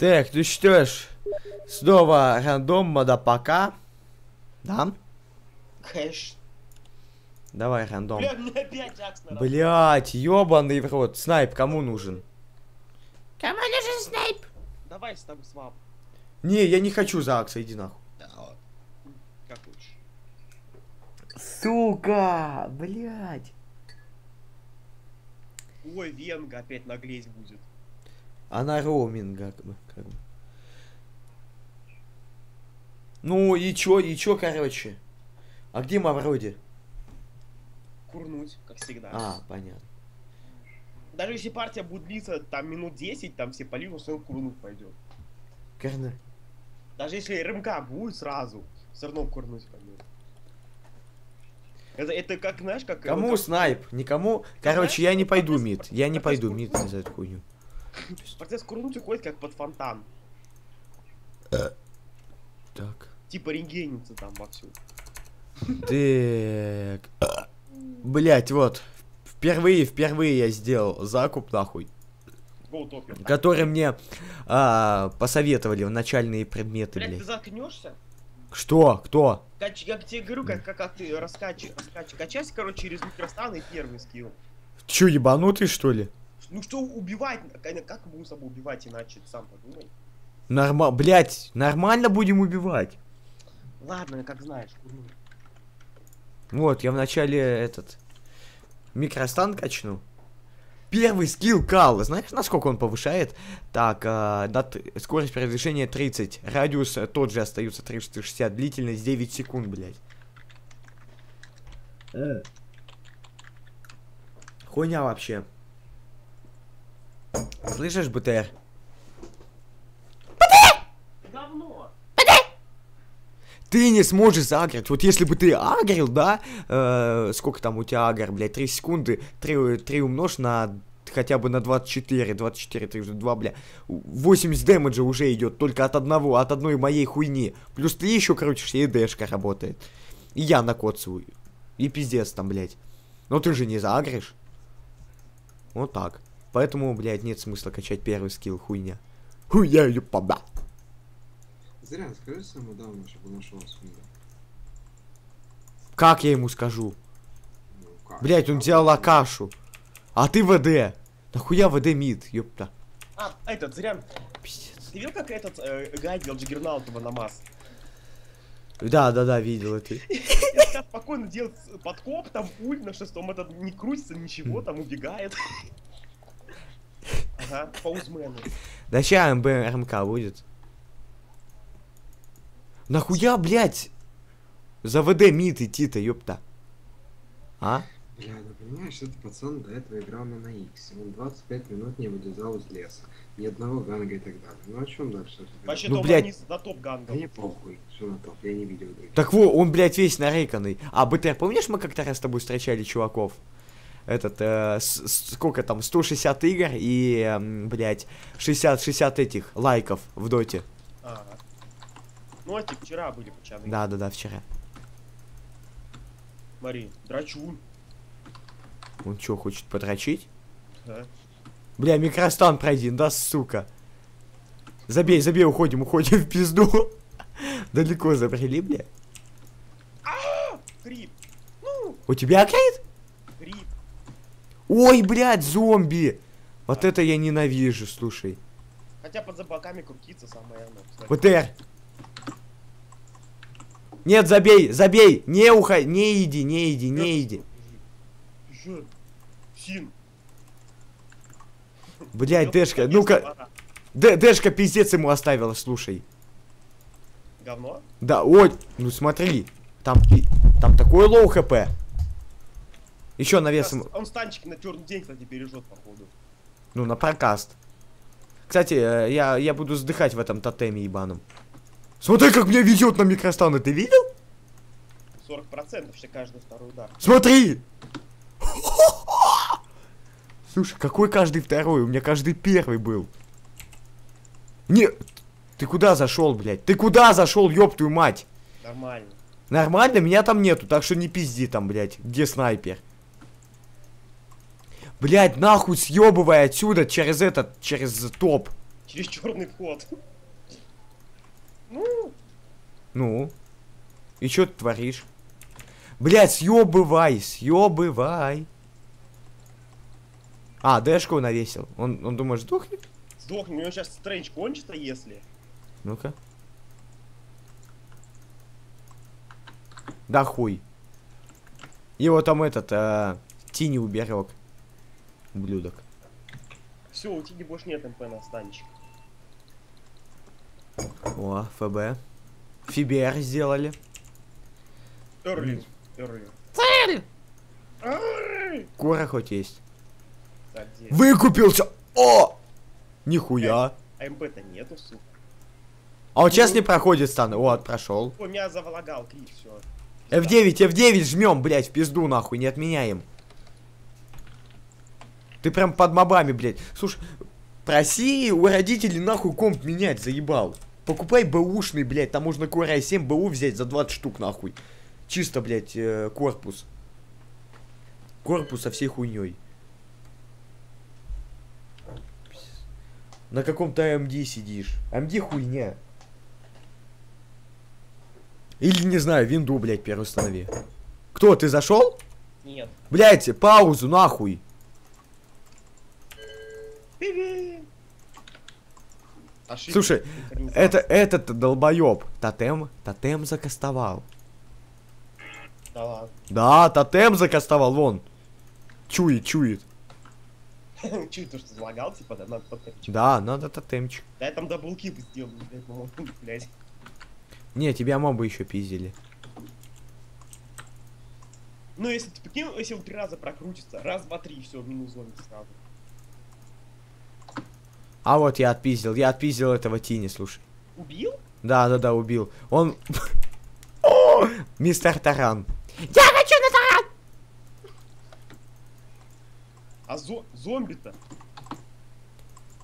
Так, ну что ж, снова рандом модапака. Да? Кэш. Давай рандом. Блять, ёбаный в рот. Снайп кому нужен? Кому нужен снайп? Давай с тобой свап. Не, я не хочу за Акса, иди нахуй. Как хочешь. Сука, блять. Ой, Венга опять наглеть будет. Она роуминг как бы, как бы. Ну и чё, и чё, короче? А где Мавроди? Курнуть, как всегда. А, понятно. Даже если партия будет длиться там минут 10, там все поливы, все равно курнуть пойдет. Корна. Даже если РМК будет сразу, все равно курнуть пойдет. Это, это как, знаешь, как... Кому как- снайп? Никому. Короче, я не пойду мид. Я не пойду мид за эту хуйню. Процесс курнуть уходит как под фонтан. Так. Типа рентгенится там вовсю. Так. Блять, вот. Впервые, впервые я сделал закуп, нахуй. Который мне а, посоветовали в начальные предметы, Блять, ты блядь. заткнешься? Что? Кто? Кач, я тебе говорю, как, как, как ты раскачиваешь, раскачиваешь, качайся, короче, через микростан и первый скилл. Че, ебанутый, что ли? Ну что убивать? Как, будем с собой убивать иначе, сам подумай. Норма... Блять, нормально будем убивать. Ладно, как знаешь. Вот, я вначале этот... Микростан качну. Первый скилл Кал. Знаешь, насколько он повышает? Так, а, дат- скорость передвижения 30. Радиус э, тот же остается 360. Длительность 9 секунд, блядь. Хуйня вообще. Слышишь, БТР? Говно! Ты не сможешь загрить. Вот если бы ты агрил, да, э, сколько там у тебя агр, блядь, 3 секунды, 3, 3 умножь на хотя бы на 24, 24, 3, 2, бля, 80 дэмэджа уже идет только от одного, от одной моей хуйни. Плюс ты еще крутишься, и дэшка работает. И я накоцаю. И пиздец там, блядь. Но ты же не загришь. Вот так. Поэтому, блядь, нет смысла качать первый скилл, хуйня. Хуя, юпаба. Зря, скажи своему давно, чтобы нашел смысл. Как я ему скажу? Ну, как? Блять, он делал Акашу. А ты ВД. Нахуя ВД мид, ёпта. А, этот, зря. Пиздец. Ты видел, как этот э, гайд делал Джиггернаутова на масс? Да, да, да, видел это. Я спокойно делает подкоп, там уль на шестом, этот не крутится, ничего, там убегает. Ага, паузмены. Да ща МБ РМК будет. Нахуя, блять? За ВД мид идти-то, ёпта. А? Бля, ну понимаешь, этот пацан до этого играл на X. Он 25 минут не вылезал из леса. Ни одного ганга и так далее. Ну о чем дальше? Вообще Ну, блядь. вниз до топ Да ганга. мне похуй, что на топ, я не видел других. Так во, он, блядь, весь нарейканный. А, БТР, помнишь, мы как-то раз с тобой встречали чуваков? Этот, э, с- сколько там, 160 игр и, эм, блядь, 60-60 этих лайков в доте. Ага. Ну, эти вчера были пацаны. Да-да-да, вчера. Смотри, драчун. Он что, хочет подрочить? Да. Бля, микростан пройди, да, сука. Забей, забей, уходим, уходим в пизду. Далеко забрели, бля. Крип. Ну, У тебя крит? Ой, блядь, зомби. Вот это я ненавижу, слушай. Хотя под забаками крутиться самое оно. кстати. ПТР. Нет, забей, забей. Не ухай, не иди, не иди, не иди. Син. Блядь, Дэшка, ну-ка, Дэшка пиздец ему оставила, слушай. Говно? Да, ой, ну смотри. Там, там такой low HP. Еще навес ему. Он станчики на черный день, кстати, бережет, походу. Ну, на прокаст. Кстати, э, я, я буду сдыхать в этом тотеме ебаном. Смотри, как мне везет на микростаны, ты видел? 40% все каждый второй удар. Смотри! Слушай, какой каждый второй? У меня каждый первый был. Не, ты куда зашел, блядь? Ты куда зашел, ёб твою мать? Нормально. Нормально, меня там нету, так что не пизди там, блядь. Где снайпер? Блядь, нахуй съебывай отсюда через этот, через топ. Через черный вход. Ну, Ну? И что ты творишь? Блять, съебывай, съебывай. А, дэшку навесил. Он, он думаешь, сдохнет? сдохни, у него сейчас стрейндж кончится, если. Ну-ка. Да хуй. Его там этот, э, Тини уберег. Ублюдок. Все, у тебя больше нет МП на станчик. О, ФБ. ФБР сделали. Эрли. Эрли. Цель! Ай! Кура хоть есть. Так, где? Выкупился! О! Нихуя. А МП-то нету, сука. А вот сейчас не проходит стан. Вот, прошел. Ой, меня завалагал крик, все. F9, F9 жмем, блять, в пизду нахуй, не отменяем. Ты прям под мобами, блять. Слушай, проси у родителей нахуй комп менять, заебал. Покупай бэушный, блять, там можно Core i7 БУ взять за 20 штук нахуй. Чисто, блять, э, корпус. Корпус со всей хуйней. На каком-то AMD сидишь. AMD хуйня. Или, не знаю, винду, блядь, первый установи. Кто, ты зашел? Нет. Блядь, паузу, нахуй. Пиви. Ошибка. Слушай. Это, этот долбоеб. Тотем, тотем закастовал. Да ладно. Да, тотем закастовал, вон. Чует, чует. Чуть то, что залагал, типа, да, надо подкопить. Да, надо тотемчик. Да я там double kill сделал, блядь. Не, тебя мобы еще пиздили. Ну, если ты если он три раза прокрутится, раз, два, три, все, минус зомби сразу. А вот я отпиздил, я отпиздил этого Тини, слушай. Убил? Да, да, да, убил. Он... Мистер Таран. Я хочу на таран! А зо- зомби-то?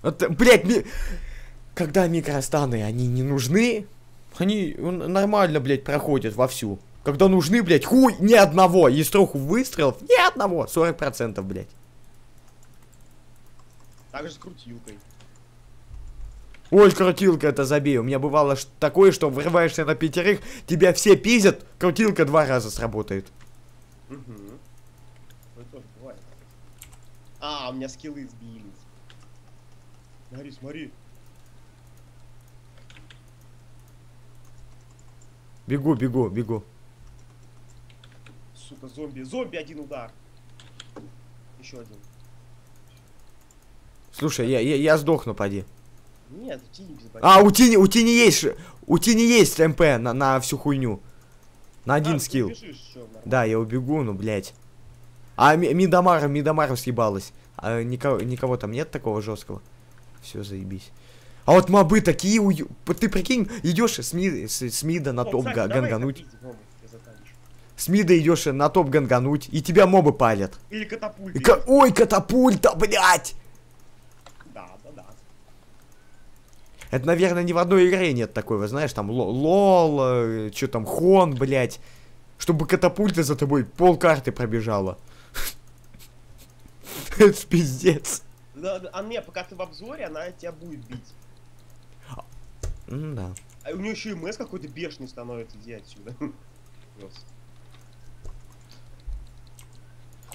Вот, блядь, ми- когда микростаны, они не нужны, они нормально, блядь, проходят вовсю. Когда нужны, блядь, хуй, ни одного. Из трех выстрелов, ни одного. 40%, блядь. Так же с крутилкой. Ой, крутилка это забей. У меня бывало такое, что врываешься на пятерых, тебя все пиздят, крутилка два раза сработает. Угу. Это тоже бывает. А, у меня скиллы сбились. Смотри, смотри. Бегу, бегу, бегу. Сука, зомби. Зомби один удар. Еще один. Слушай, я, я, я сдохну, поди. Нет, тени без боя. А, у Тини, у Тини есть, у Тини есть МП на, на всю хуйню. На один А, скилл. бежишь. Да, я убегу, ну, блядь. А Ми- Мидамара, Мидамара съебалась. А никого, никого там нет такого жесткого. Все, заебись. А вот мобы такие. П- Ты прикинь, идешь с, ми- с, с мида на О, топ давай гангануть. затанчу. С мида идешь на топ гангануть, и тебя мобы палят. Или И катапульты. ка- Ой, катапульта, блядь! Да, да, да. Это, наверное, ни в одной игре нет такого, знаешь, там ло- лол, что там, хон, блядь. Чтобы катапульта за тобой пол карты пробежала. Это пиздец. Да, А не, пока ты в обзоре, она тебя будет бить. Да. А у нее еще и МС какой-то бешеный становится, иди отсюда.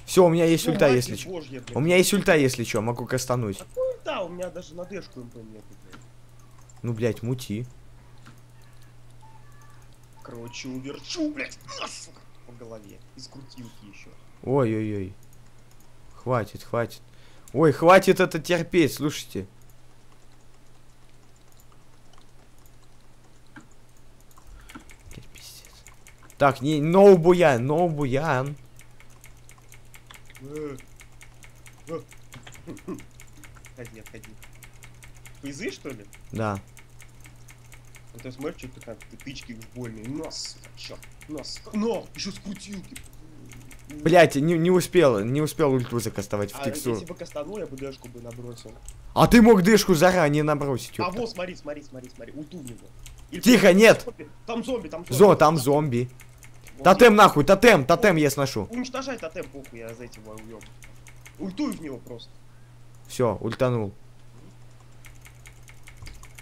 Все, у меня есть Ну, ульта, если что. У меня есть ульта, если что, могу кастануть. Какой да, у меня даже на дэшку МП нету, блядь. Ну, блядь, мути. Короче, уверчу, блядь, на, сука, по голове. Из крутилки еще. Ой-ой-ой. Хватит, хватит. Ой, хватит это терпеть, слушайте. Так, не, ноу буян, ноу буян. Э. Э. Пейзы, что ли? Да. Ну, ты смотри, что ты как ты тычки больные. Нос, чё, нос. Но, еще с крутилки. Блять, не, не успел, не успел ульту закастовать в А текстуру. если бы кастанул, я бы дэшку бы набросил. А ты мог дышку заранее набросить. А вот, смотри, смотри, смотри, смотри, ульту в него. Или Тихо, нет. Там зомби, там зомби. Зо, там зомби. Вот Тотем нахуй, тотем, тотем я сношу. Уничтожай тотем, похуй, я за этим уем. Ультуй в него просто. Все, ультанул.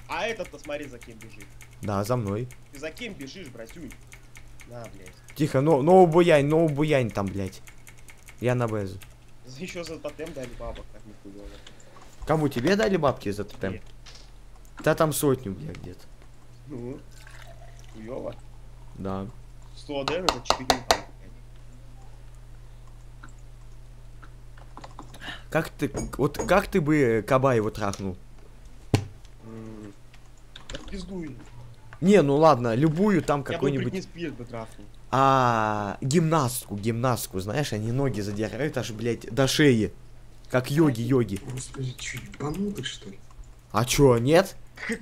А этот-то смотри, за кем бежит. Да, за мной. Ты за кем бежишь, братюнь? На, блядь. Тихо, но, но буянь, но буянь там, блядь. Я на безу. За- Еще за тотем дали бабок, так нихуя. Кому тебе дали бабки за тотем? Нет. Да там сотню, блядь, где-то. Ну, хуёво. Да. 100 АДМ это 4 упала, блядь. Как ты, вот как ты бы Кабаеву трахнул? М, Да в пизду ей. Не, ну ладно, любую там какой-нибудь... А, гимнастку, гимнастку, знаешь, они ноги задирают аж, блядь, до шеи. Как йоги-йоги. Господи, чё, ебанутый, что ли? А чё, нет?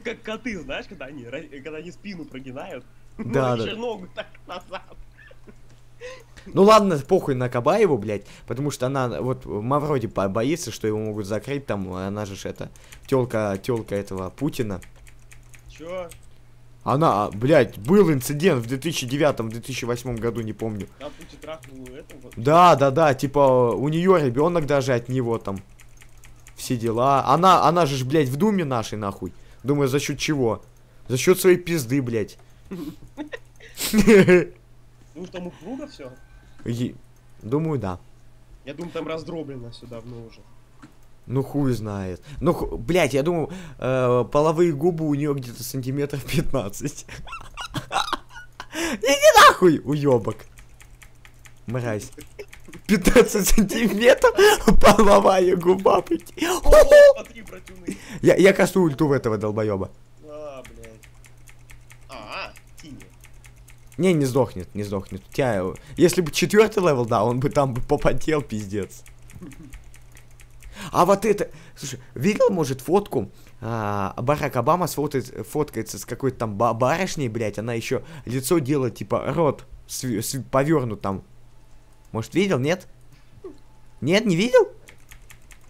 Как, коты, знаешь, когда они, когда они спину прогинают. Да, да. ногу так назад. Ну ладно, похуй на Кабаеву, блядь, потому что она, вот, Мавроди по- боится, что его могут закрыть там, она же ж это, тёлка, тёлка этого Путина. Чё? Она, блядь, был инцидент в 2009-2008 году, не помню. Трахнул этого. Да, да, да, типа, у нее ребенок даже от него там. Все дела. Она, она же, ж, блядь, в думе нашей, нахуй. Думаю, за счет чего? За счет своей пизды, блядь. Ну, там упруго все. Е- Думаю, да. Я думаю, там раздроблено все давно уже. Ну хуй знает. Ну, ху- блядь, я думаю, э, половые губы у нее где-то сантиметров 15. Иди нахуй, уебок. Мразь. 15 сантиметров половая губа, братюны. Я, я кастую ульту в этого долбоеба. А, блядь. А. Не, не сдохнет, не сдохнет. У тебя, если бы четвертый level, да, он бы там бы попотел, пиздец. А вот это, слушай, видел, может, фотку? А, Барак Обама сфотает- фоткается с какой-то там ба- барышней, блядь, она еще лицо делает, типа, рот сви- сви- повернут там. Может, видел, нет? Нет, не видел?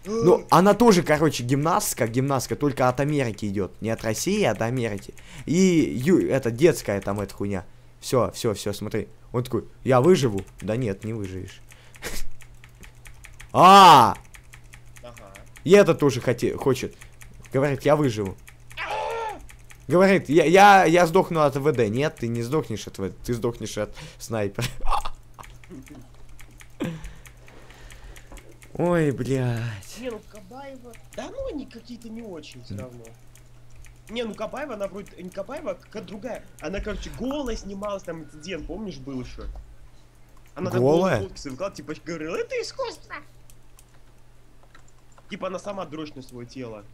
Ну, она тоже, короче, гимнастка, гимнастка, только от Америки идет. Не от России, а от Америки. И ю, это детская там эта хуйня. Все, все, все, смотри. Он такой, я выживу. Да нет, не выживешь. А. и это тоже хоте- хочет. Говорит, я выживу. Говорит, я, я, я сдохну от ВД. Нет, ты не сдохнешь от ВД, ты сдохнешь от снайпера. Ой, блядь. Не, ну Кабаева... Да ну они какие-то не очень все равно. Не, ну Кабаева, она вроде... Не Кабаева, а как другая. Она, короче, голая снималась, там инцидент, помнишь, был еще? Она там Голая? выкладывала, типа, говорила, это искусство. Типа она сама дрочь на свое тело.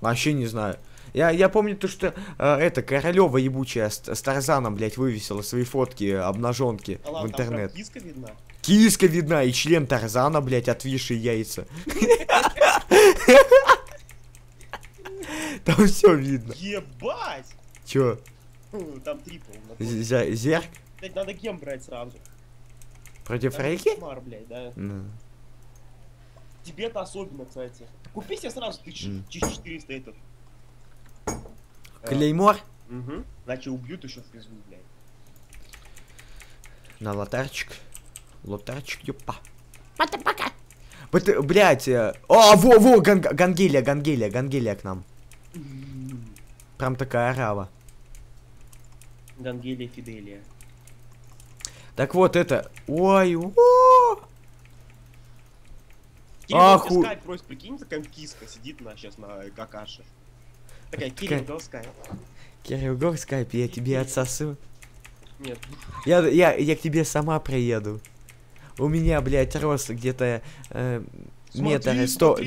Вообще не знаю. Я, я помню то, что э, это Королева ебучая с, с Тарзаном, блядь, вывесила свои фотки обнаженки А в там прям интернет. киска видна. Киска видна и член Тарзана, блядь, отвисшие яйца. Там все видно. Ебать! Чё? Фу, Там трипл. Зерк Блядь, надо кем брать сразу? против Там Рейки? Кошмар, блядь, да. Тебе-то особенно, кстати. Купи себе сразу тысяч, М. 1400 этот. Клеймор Угу. Иначе убьют еще в пизду, блядь. на лотарчик. Лотарчик, ёпа. Пока, пока. Вот, э, блядь, э, о, во, во, ган- Гангелия, Гангелия, Гангелия к нам. Прям такая арава. Гангелия Фиделия. Так вот это, ой, о, Кирилл Аху- Скайп просит, прикинь, такая киска сидит на сейчас на какаше. Такая, Такая- Кирилл Скайп. Кирилл Гор, скайп, я тебе отсосу. Нет, Я, я, я к тебе сама приеду. У меня, блядь, рост где-то э, метр сто...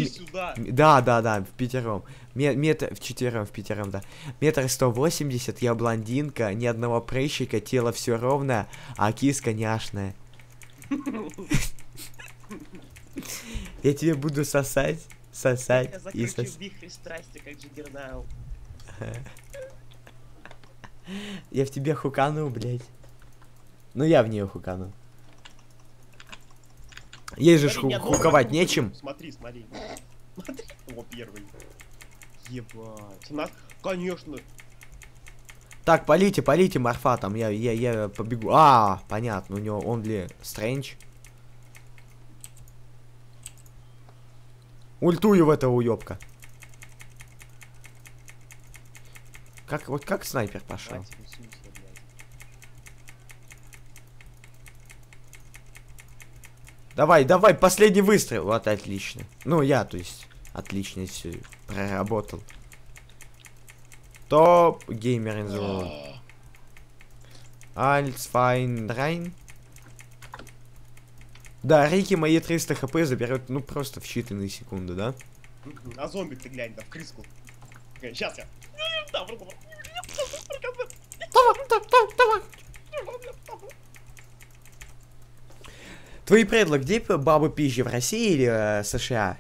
Да, да, да, в пятером. Ме- метр, в четвером, в пятером, да. Метр сто восемьдесят, я блондинка, ни одного прыщика, тело все ровное, а киска няшная. Я тебе буду сосать, сосать Я и сосать. вихрь страсти, как Джиггернаут. Я в тебе хукану, блядь. Ну я в нее хукану. Ей же Смотри, ху- одного хуковать врага. нечем. Смотри, смотри. Смотри, о, первый. Ебать. На... Конечно. Так, полите, полите, Марфа, там я, я, я побегу. А, понятно, у него он ли Стрэндж. Ультую в этого уёбка. Как, вот как снайпер пошел? Давай, давай, последний выстрел. Вот, отлично. Ну, я, то есть, отлично все проработал. Топ геймер in the world. Да, Рики мои 300 хп заберет, ну, просто в считанные секунды, да? А зомби ты глянь, да, в крыску. Сейчас я. Да, вру, вру. Твои предлог, где бабы пизжи, в России или э, США?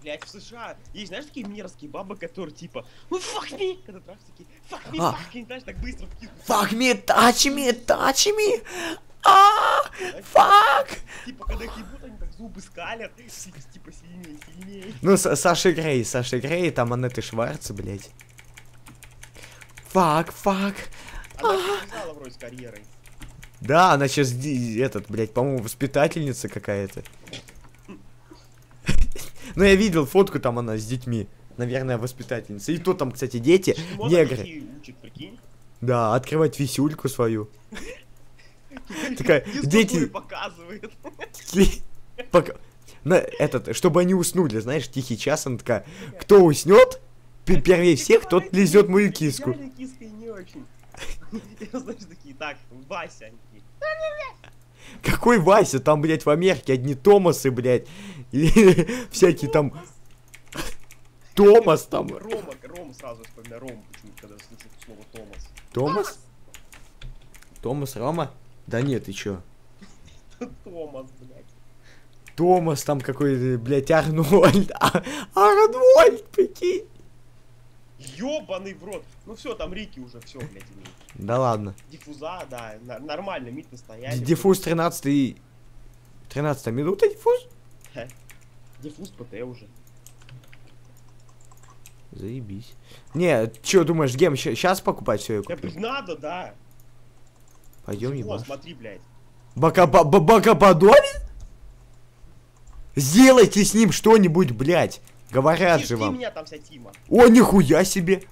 Блять, в США есть, знаешь, такие мерзкие бабы, которые типа, ну fuck me, когда трахаются такие, fuck me, А. fuck me, знаешь, так быстро вкидывают. Fuck me, touch me, touch me! А, fuck! Типа, когда ебут, они так зубы скалят, типа, сильнее, сильнее. Ну, Саша Грей, Саша Грей, там Анетты Шварц, блядь. Фак, фак. Она связала вроде с карьерой. Да, она сейчас, этот, блядь, по-моему, воспитательница какая-то. Ну, я видел фотку, там она с детьми. Наверное, воспитательница. И то там, кстати, дети, негры. Да, открывать висюльку свою. Такая, дети- показывает. Пока... На, этот, чтобы они уснули, знаешь, тихий час, она такая, кто уснет, пе- первее всех, тот лезет мою киску. Киской не очень. Знаешь, такие, так, Вася. Какой Вася? Там, блядь, в Америке одни Томасы, блядь. И всякие там... Томас там. Рома, Рома сразу вспоминаю, Рому почему-то, когда слышу слово Томас. Томас? Томас, Рома? Да нет, ты чё? Томас, блядь. Томас там какой-то, блядь, Арнольд. А- Арнольд, прикинь. Ёбаный в рот. Ну все, там Рики уже все, блядь, имеет. Да ладно. Диффуза, да, нормально, мид настояли. Диффуз 13 13 минута диффуз? Диффуз ПТ уже. Заебись. Не, чё думаешь, гем сейчас покупать все я надо, да. Пойдем Вон, ебаш. смотри, блядь. Бакаба- ба- Бакабадови? Сделайте с ним что-нибудь, блядь. Говорят Ти- же вам. меня там вся Тима. О, нихуя себе.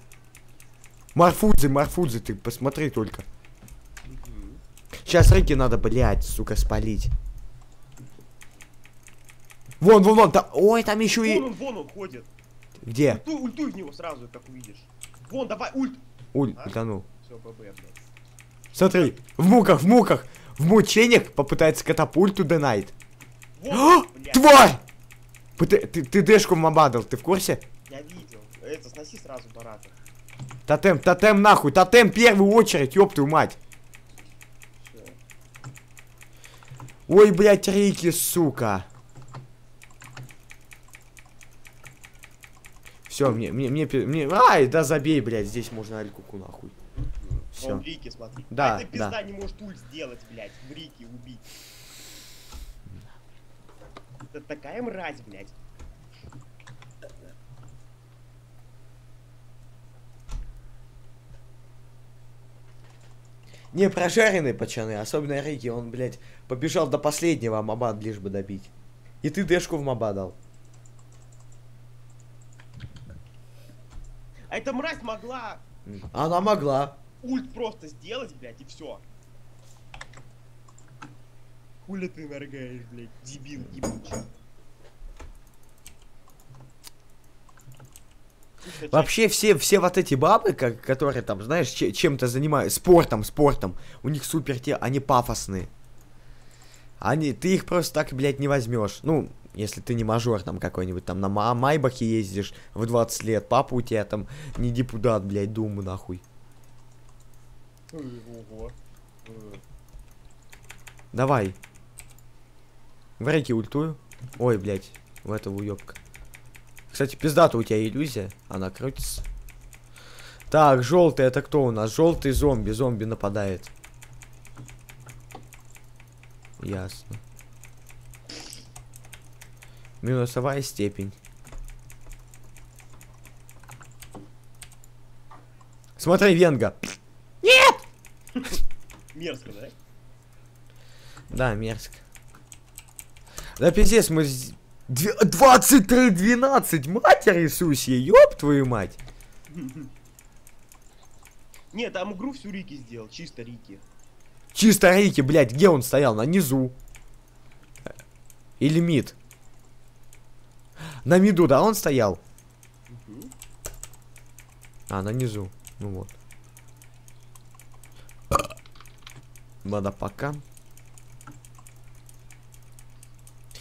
Марфудзе, Марфудзе, ты посмотри только. Сейчас Рики надо, блядь, сука, спалить. Вон, вон, вон, там, ой, там еще Вон и... он, вон он ходит. Где? Ультуй, ультуй в него сразу, как увидишь. Вон, давай, ульт. Уль, А? утонул. Все, ББ, блядь. Смотри, в муках, в муках, в мучениях попытается катапульту донайт. А, Вот, блядь. Тварь! Ты, ты, ты дэшку мабадал, ты в курсе? Я видел. Это, сноси сразу барата. Тотем, тотем нахуй, тотем первую очередь, ёб твою мать. Всё. Ой, блядь, Рики, сука. Все, мне, мне, мне, мне, ай, да забей, блядь, здесь можно Алькуку нахуй. Всё. Вон Рики, смотри. Да, а эта пизда да. не может ульт сделать, блядь, в Рики убить. Это такая мразь, блядь. Не, прожаренные пацаны, особенно Рики, он, блядь, побежал до последнего, а Мабад лишь бы добить. И ты дэшку в Маба дал. А эта мразь могла. Она могла. Ульт просто сделать, блядь, и все. Хули ты моргаешь, блядь, дебил ебучий. Вообще все, все вот эти бабы, как, которые там, знаешь, че- чем-то занимаются, спортом, спортом, у них супер те, они пафосные. Они, ты их просто так, блядь, не возьмешь. Ну, если ты не мажор там какой-нибудь, там на Ма- Майбахе ездишь в 20 лет, папа у тебя там не депутат, блядь, думу нахуй. Давай. В реки ультую. Ой, блядь, в этого уёбка. Кстати, пиздата у тебя иллюзия, она крутится. Так, желтый это кто у нас? Желтый зомби, зомби нападает. Ясно. Минусовая степень. Смотри, Венга. Мерзко, да? Да, мерзко. Да пиздец, мы... с- Две- 23-12, матерь Иисусье, ёб твою мать. Нет, там игру всю Рики сделал, чисто Рики. Чисто Рики, блядь, где он стоял? На низу. Или мид? На миду, да, он стоял? Мгм. А, на низу. Ну вот. Надо пока.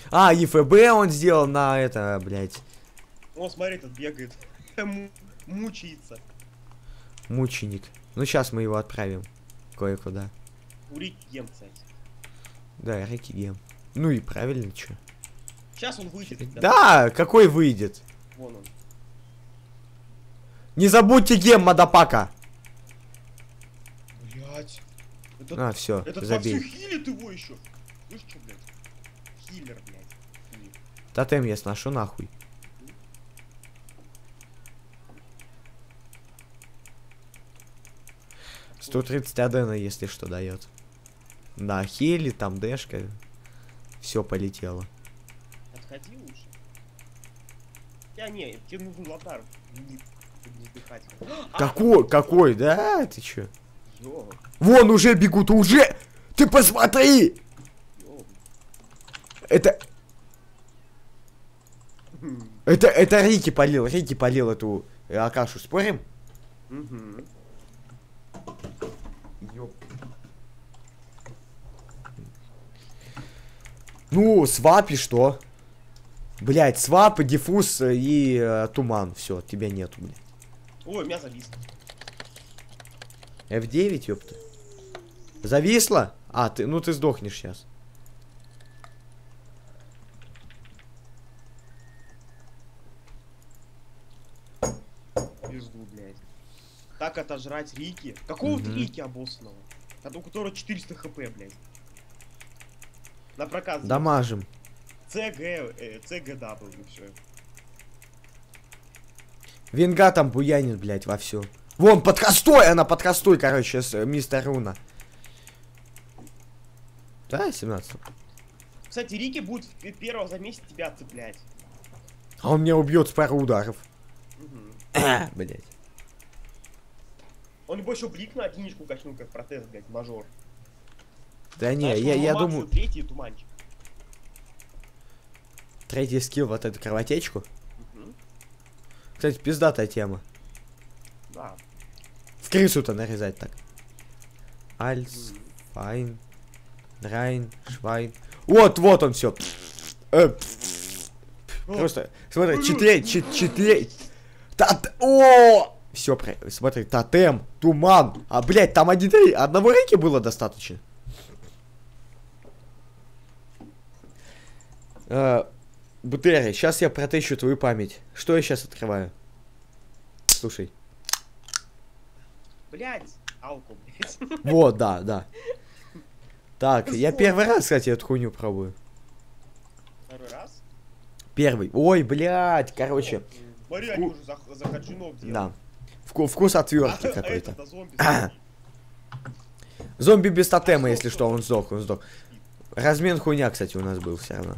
А, ЕФБ он сделал на это, блядь, О, смотри, тут бегает. Му- Мучается. мученик. Ну, сейчас мы его отправим кое-куда. У Рики гем, кстати. Да, Рики Гем. Ну и правильно, чё. Сейчас он выйдет. ребята. Да, какой выйдет? Вон он. Не забудьте гем, мадапака. Блять. Этот, А, все, этот забей. хилит его еще. Слышь, что, блядь? Хиллер, блядь. Тотем я сношу нахуй. Сто тридцать адена, если что, дает. Да, хели, там дэшка. Все полетело. Отходи лучше. Я не, тебе нужен лотар. Не, не Какой, какой, да? Ты чё? Вон уже бегут, уже! Ты посмотри! Это, это, это Рики полил, Рики полил эту э, Акашу, спорим? Ну, свап и что? Блять, свап, диффуз э, и э, туман. Все, тебя нету, блядь. Ой, меня завис. F9, ёпта. Зависло? А, ты, ну ты сдохнешь сейчас. Пизду, блядь. Так отожрать Рики. Какого-то Мгм. Рики обоссанного. А у которого 400 хп, блядь. На проказ. Дамажим. ЦГ, э, ЦГW, все. Венга там буянит, блядь, во все. Вон, под хостой, она под хостой, короче, с э, мистер Руна. Да, 17. Кстати, Рики будет первого за месяц тебя цеплять. А он меня убьет с пары ударов. Мгм. Блять. Он еще блик на одиничку качнул, как протез, блядь, мажор. Да не, Знаешь, я, я думаю, Третий туманчик. третий скилл, вот эту кровотечку. Мгм. Кстати, пиздатая тема. Да. В крысу-то нарезать так. Мгм. файн, драйн, швайн. Вот, вот он все. Просто, смотри, четыре, чет- четыре. О! Все, смотри, тотем, туман. А, блядь, там один, одного Рики было достаточно. Э, Бутери, сейчас я протещу твою память. Что я сейчас открываю? Слушай. Блядь, алку, блядь. Вот, да, да. Так, я первый раз, кстати, эту хуйню пробую. Второй раз. Первый. Ой, блядь, короче, они уже за, за хаджинов делают. да. Вку- вкус отвертки А какой-то. это зомби. А. Без тотема, если что, он сдох, он сдох. Размен хуйня, кстати, у нас был все равно.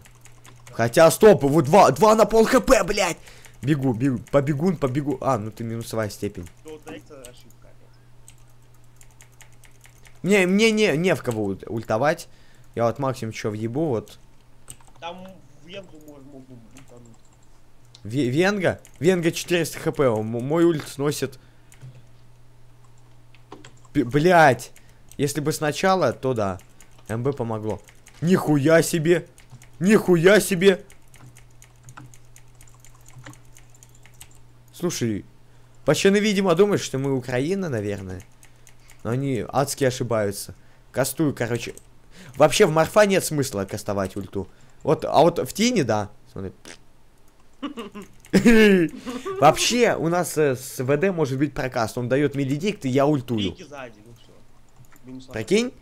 Хотя, стоп, вот два, два на пол хп, блядь. Бегу, бегу, побегун, побегу. А, ну ты минусовая степень это ошибка опять. Мне, мне не, не в кого ульт- ультовать. Я вот максимум что въебу, вот. Там Венгу можно. Ве- Венга? Венга 400 хп, мой ульт сносит... Блять! Если бы сначала, то да. МБ помогло. Нихуя себе! Нихуя себе! Слушай, Пащены, видимо, думают, что мы Украина, наверное. Но они адски ошибаются. Кастую, короче. Вообще в Марфа нет смысла кастовать ульту. Вот, а вот в Тине, да. Смотри. Вообще, у нас э, с ВД может быть прокаст. Он дает медидикт, и я ультую. Прикинь?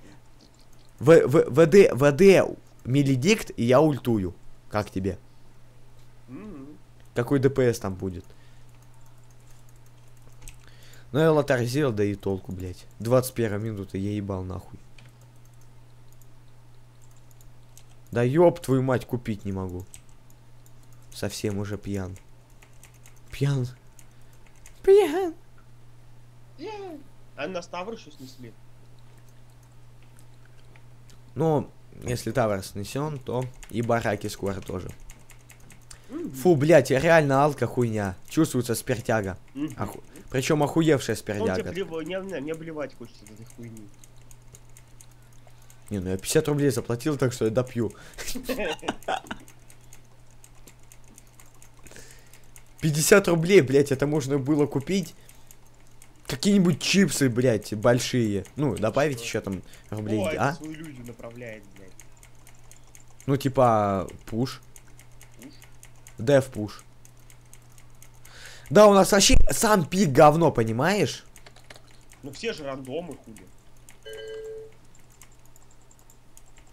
В, в, ВД, ВД медидикт, и я ультую. Как тебе? Мгм. Какой ДПС там будет? Ну я лотарь сделал, да и толку, блядь. 21 минута, я ебал нахуй. Да ёб твою мать, купить не могу. Совсем уже пьян. Пьян. Пьян. А на еще снесли. Ну, если тавер снесен, то и бараки скоро тоже. Фу, блядь, реально алка хуйня. Чувствуется спиртяга. Оху... Причем охуевшая Ну, спиртяга. блево- не, не, мне блевать хочется этой хуйни. Не, ну я 50 рублей заплатил, так что я допью. 50 рублей, блядь, это можно было купить какие-нибудь чипсы, блядь, большие. Ну, добавить еще там рублей, О, а? свою иллюзию направляет, блядь. Ну, типа, пуш. Пуш? Дев пуш. Да, у нас вообще сам пик говно, понимаешь? Ну все же рандомы, хули.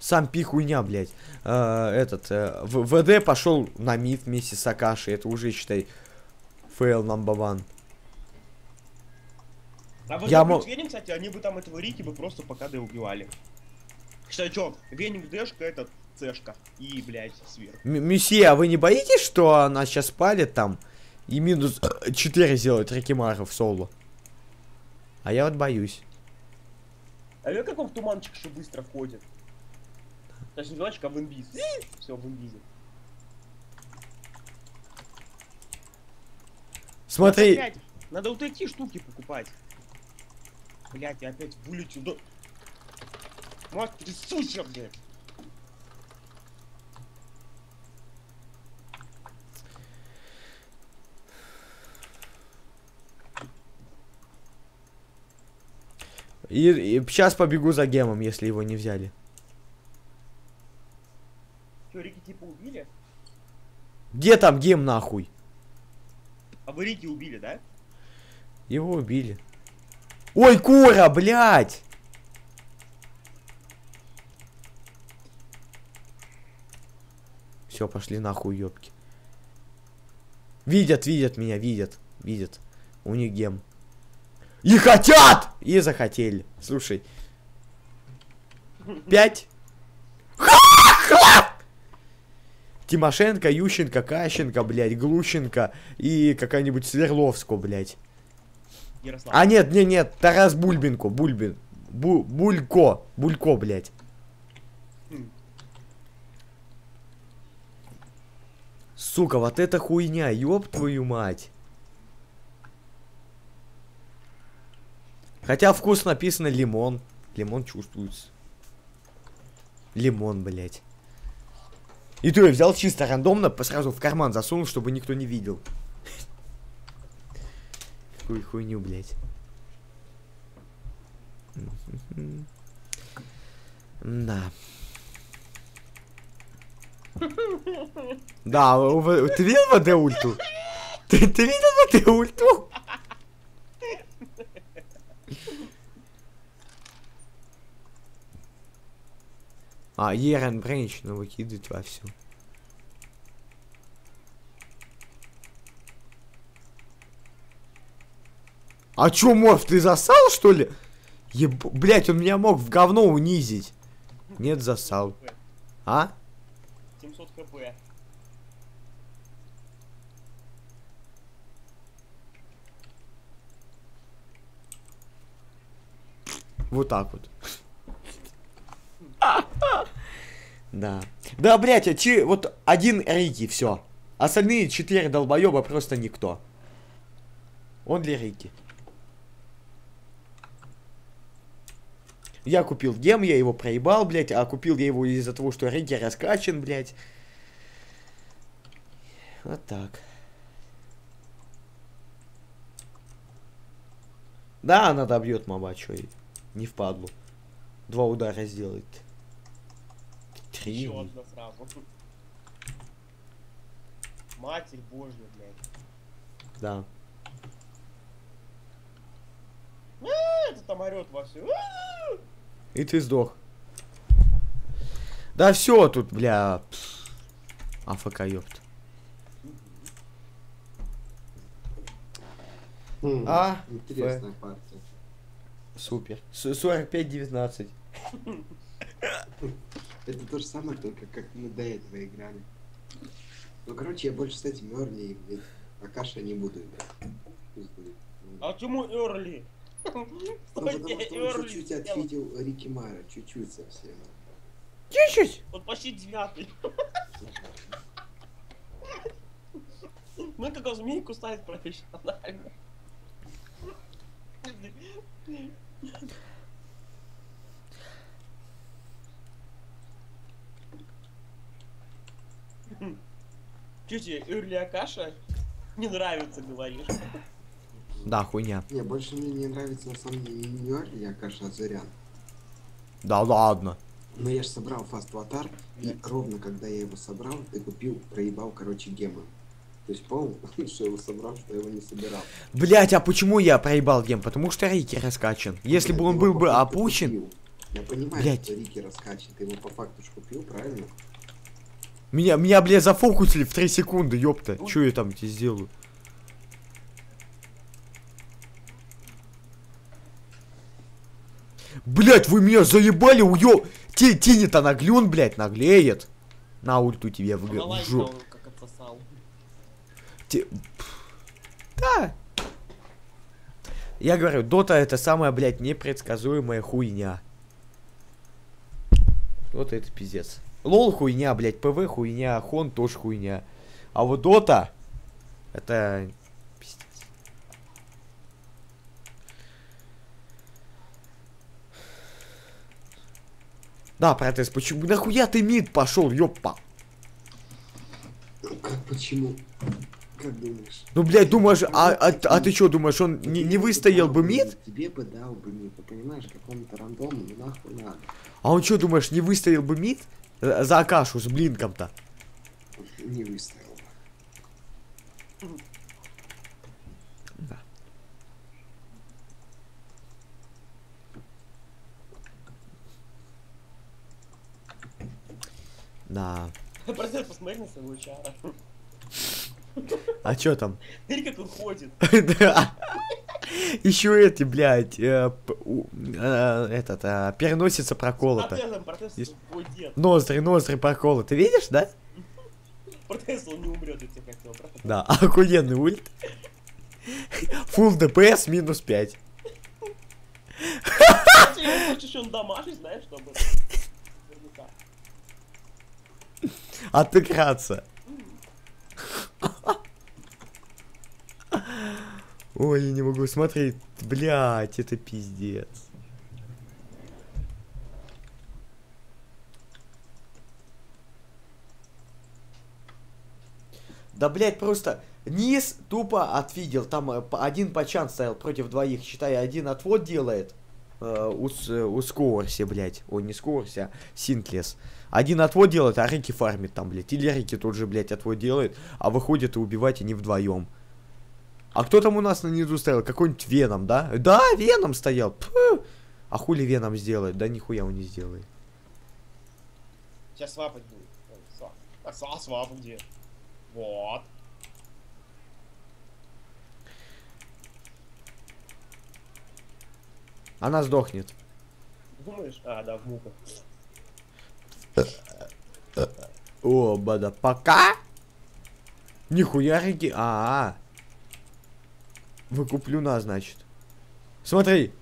Сам пик хуйня, блядь. Э, этот, э, в- ВД пошел на мид вместе с Акашей. Это уже, считай, fail number one. А вот Я я мо- Веном, кстати, они бы там этого Рики бы просто по КД убивали. Кстати, чё, Веном Дэшка, этот Цешка и, блядь, сверх. М- Месье, а вы не боитесь, что она сейчас палит там и минус 4 сделает Рикимара в соло? А я вот боюсь. А я как он в туманчик еще быстро входит? Точнее, не туманчик, а в инвиз. Все, в инвизе. Смотри, Опять, надо вот эти штуки покупать. Блять, я опять вылечу. Да... Мать, трясущая, блядь. И, сейчас побегу за гемом, если его не взяли. Че, Рики типа убили? Где там гем нахуй? А вы Рики убили, да? Его убили. Ой, Кура, блядь! Все, пошли нахуй, ёбки. Видят, видят меня, видят, видят. У них гем. И хотят! И захотели. Слушай. Пять. Тимошенко, Ющенко, Кащенко, блядь, Глущенко и какая-нибудь Сверловску, блядь. Ярослав. А нет, нет, нет, Тарас Бульбинко, Бульбин. Бу, Булько, Булько, блядь. Сука, вот это хуйня, ёб твою мать. Хотя вкус написано лимон. Лимон чувствуется. Лимон, блядь. И то я взял чисто рандомно, сразу в карман засунул, чтобы никто не видел. Какую хуйню, блядь. Да. Да, ты видел ВД ульту? Ты, ты видел ВД ульту? А, Ерен Бренч, ну выкидывать во все. А чё, Морф, ты засал, что ли? Еб... Блять, он меня мог в говно унизить. Нет, засал. А? 700 хп. Вот так вот. Да. Да, блять, а че, вот один Рики, все. Остальные четыре долбоеба просто никто. Он для Рики. Я купил гем, я его проебал, блять, а купил я его из-за того, что Рики раскачан, блять. Вот так. Да, она добьет моба, чё ей. Не впадлу. Два удара сделает. Три. Еще одна сразу. Матерь божья, блядь. Да. Это там орет во всю. И ты сдох. Да все тут, бля. АФК, ёпт. Хм, А, Интересная партия. Супер. С- 45-19. Это то же самое, только как мы до этого играли. Ну, короче, я больше с этим Эрли и Акаша не буду играть. Пусть будет. А чему Эрли? Ну, потому что он чуть-чуть ответил Рики Мара, чуть-чуть совсем. Чуть-чуть. Он почти девятый. Ну как змейку ставит профессионально. Че тебе, Ирли Акаша? Не нравится, говоришь? Да, хуйня. Не, больше мне не нравится на самом деле не Юарь, я Каша, а Зарян. Да ладно. Но я же собрал фаст аватар, и ровно когда я его собрал, ты купил, проебал, короче, гемы. То есть понял, что я его собрал, что я его не собирал. Блять, а почему я проебал гем? Потому что Рики раскачан. Если Нет, бы он был бы опущен... купил. Я понимаю, Блядь. что Рики раскачан, ты его по факту купил, правильно? Меня, меня, бля, зафокусили в 3 секунды, ёпта. Чё я там тебе сделаю? Блять, вы меня заебали, уё... Те, тени-то наглен, блять, наглеет. На ульту тебе в, жопу. Те- Да. Я говорю, Дота это самая, блядь, непредсказуемая хуйня. Дота это пиздец. Лол хуйня, блядь, ПВ хуйня, Хон тоже хуйня. А вот Дота это пиздец. Да, протест, почему? Нахуя ты мид пошел, ёпа? Как, почему? Как думаешь? Ну, блядь, думаешь, а, а, а ты что думаешь, он не, не выстоял бы мид? Тебе бы дал бы мид, ты понимаешь, какому-то рандому, ну нахуй надо. А он что, думаешь, не выстоял бы мид? За Акашу с блинком-то. Не выставил бы. Да. Да. Просто посмотри на своего чара. А чё там? Смотри, как он ходит. Еще эти, блядь, э, у- э, этот, э, переносится проколото. Протезом, протез. Ноздри, ноздри проколы. Ты видишь, да? Протез он не умрет, я тебе хотел, брат. Да, охуенный ульт. Фул ДПС минус 5. Если хочешь он дамажить, знаешь, чтобы... Отыграться. Ой, я не могу смотреть. Блять, это пиздец. Да, блять, просто низ тупо отвидел. Там э, один пачан стоял против двоих. Считай, один отвод делает. Э, у, э, у Скорси, блядь. Ой, не Скорси, а Синклес. Один отвод делает, а Рики фармит там, блядь. Или Рики тут же, блядь, отвод делает, а выходит и убивать они вдвоем. А кто там у нас на низу стоял? Какой-нибудь Веном, да? Да, Веном стоял. Пфу. А хули Веном сделает? Да нихуя он не сделает. Сейчас свапать будет. Swap. А swa- swap где? Вот. Она сдохнет. Думаешь? А, да, в муках. О, бада, пока? Нихуя Рики. А, -а, -а. Выкуплюна, значит. Смотри.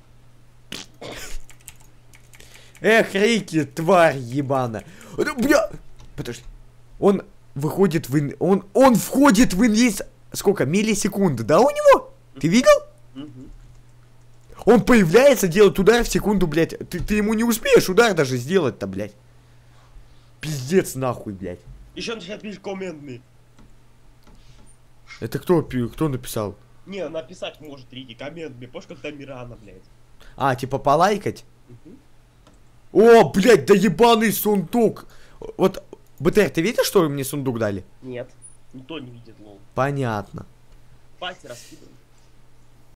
Эх, Рики, тварь ебана. Да, Бля. Подожди. Он выходит в ин... Он, он входит в инвиз... Сколько? Миллисекунды, да, у него? Ты видел? Он появляется, делает удар в секунду, блядь. Ты, ты ему не успеешь удар даже сделать-то, блядь. Пиздец нахуй, блядь. Еще пишет комментный. Это кто, кто написал? Не, написать может Рики, коммент мне, помнишь, как Мирана, блядь. А, типа полайкать? О, блядь, да ебаный сундук. Вот, БТР, ты видишь, что мне сундук дали? Нет, никто не видит, лол. Понятно. Пати раскидывай.